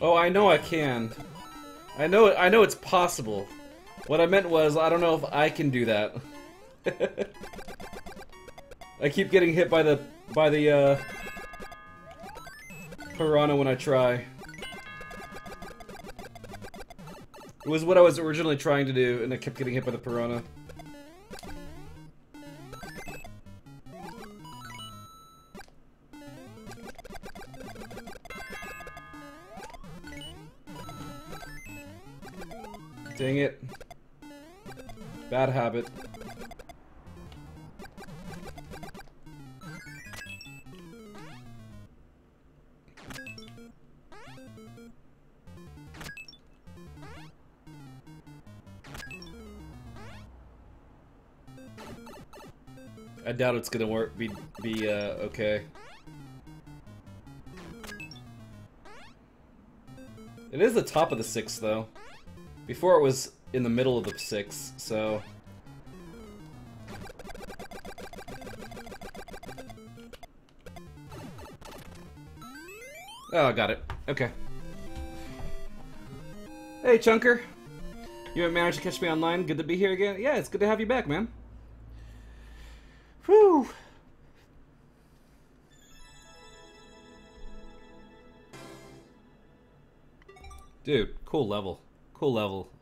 Oh, I know I can. I know I know it's possible. What I meant was, I don't know if I can do that. I keep getting hit by the by the uh piranha when I try. It was what I was originally trying to do, and I kept getting hit by the piranha. Dang it. Bad habit. I doubt it's gonna work. Be be uh, okay. It is the top of the six though. Before it was in the middle of the six, so. Oh, I got it. Okay. Hey, Chunker. You managed to catch me online. Good to be here again. Yeah, it's good to have you back, man. Whew. Dude, cool level. Cool level.